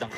ダン